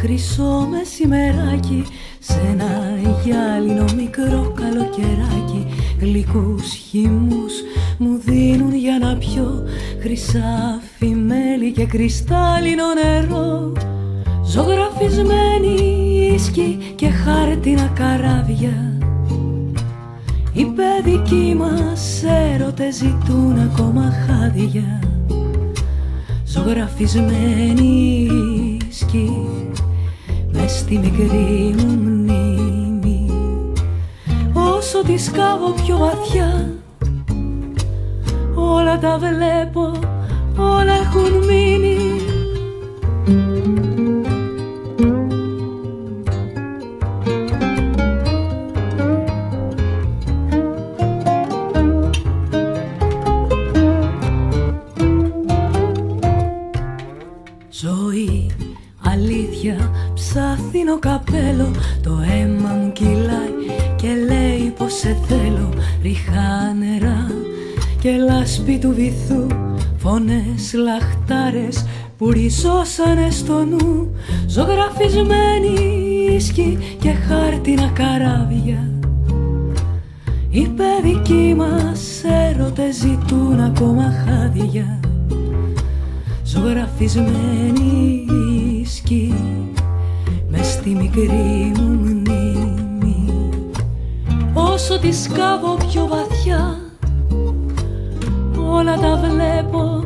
χρυσό μεσημεράκι σε ένα γυάλινο μικρό καλοκαιράκι. Γλυκούς χυμούς μου δίνουν για να πιω χρυσάφι μέλι και κρυστάλλινο νερό. Ζωγραφισμένη ίσκη και χάρτινα καράβια. Οι παιδικοί μας έρωτες ζητούν ακόμα χάδια. Ζωγραφισμένη σκι μες στη μικρή μου μνήμη. Όσο τη σκάβω πιο βαθιά όλα τα βλέπω όλα έχουν μείνει καπέλο. Το αίμα μου κυλάει και λέει πως σε θέλω. Ριχά νερά και λάσπη του βυθού. Φωνές λαχτάρες που ριζώσανε στο νου. Ζωγραφισμένοι ίσκοι και χάρτινα καράβια. Οι παιδικοί μας έρωτες ζητούν ακόμα χάδια. Ζωγραφισμένοι ίσκοι στη μικρή μου μνήμη. Όσο τη σκάβω πιο βαθιά όλα τα βλέπω, όλα έχουν μείνει